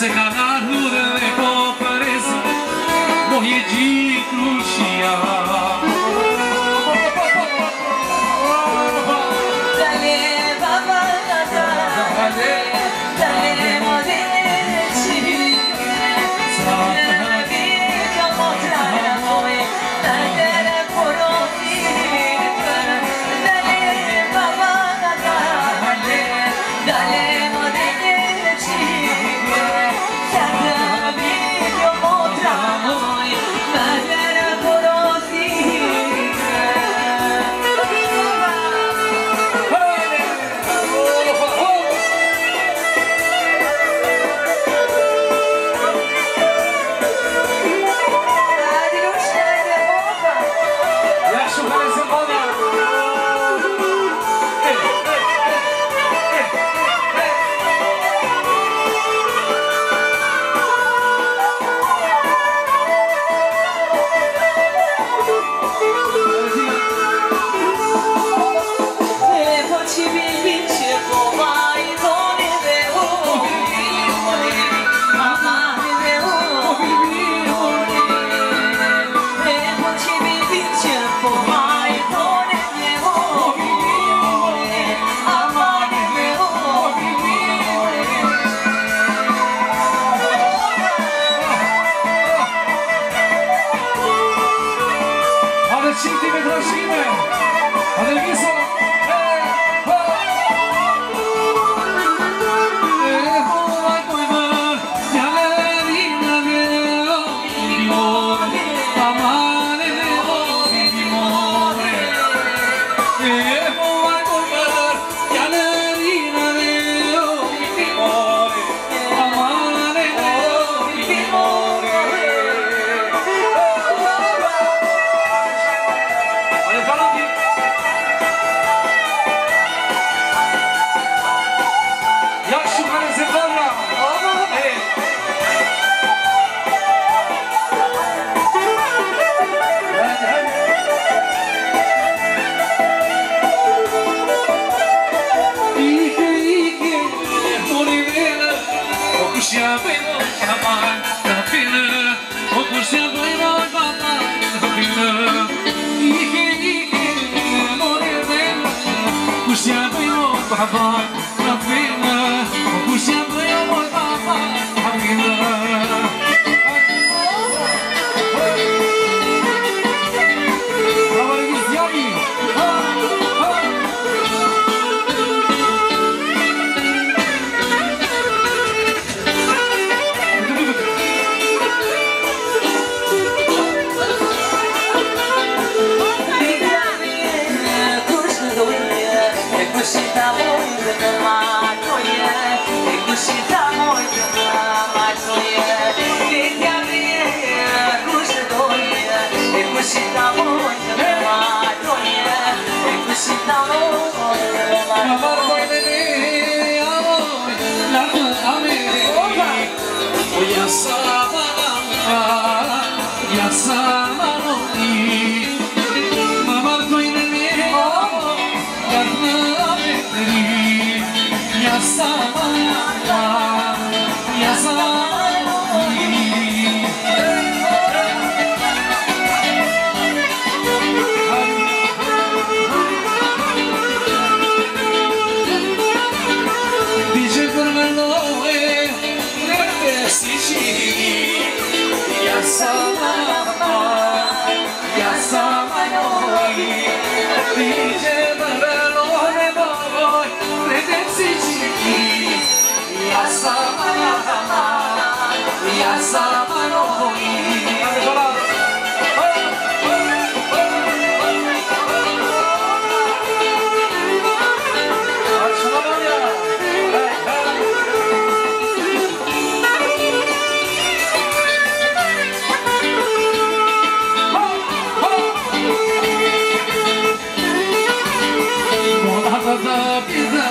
se rușine! A devenit Ya samanoni. casa Panoni. Moda da bizden.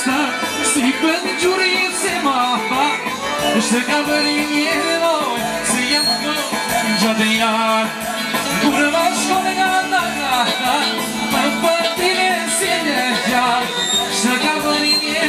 fusta, si ben giurize mappa, se cavallini e noi, si chiamano già degli anni, pure vasco le ganda gata, per partire insieme già, se cavallini e